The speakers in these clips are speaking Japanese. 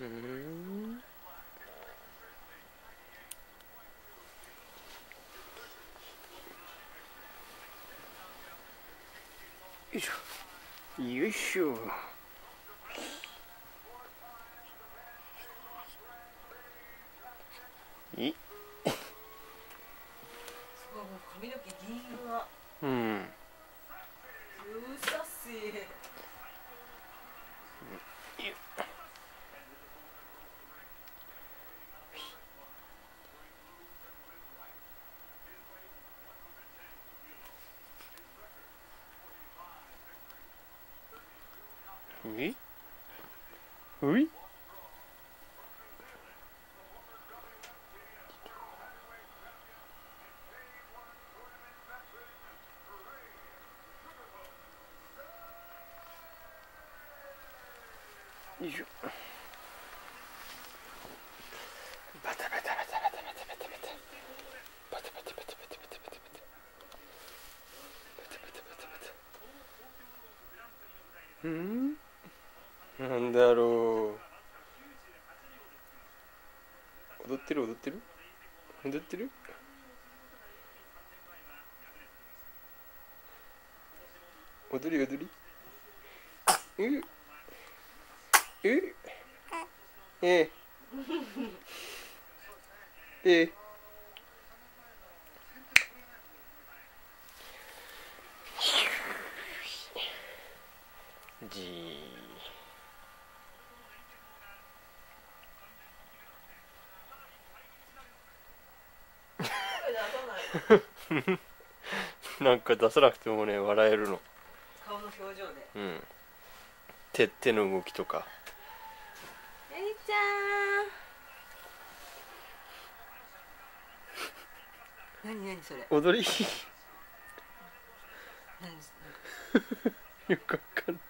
うんよいしょ。よい。しょいすごいもう髪の毛銀色うん Oui. Oui. Yo. Bata, bata, bata, bata, bata, bata, bata. Bata, bata, bata, bata, bata, bata, bata. Bata, bata, bata, bata. Hmm. なんだろう。踊ってる？踊ってる？踊ってる？踊り？踊り？ううえ。え。え。えじー。なんか出さなくてもね笑えるの。顔の表情で。うん。手手の動きとか。えりちゃん。何何それ。踊り？よくわかんない。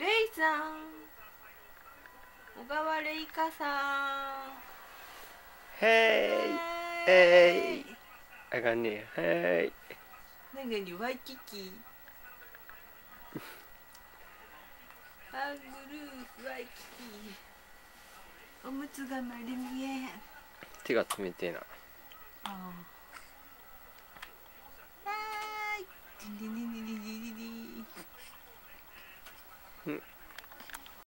れレイさん。小川レイカさん。へいえいあかんねえはい何何ワイキキ。アングルーワイキキ。おむつが丸見え手が冷てえな。ああはーい。ディンディンディンディンディンディンディンうん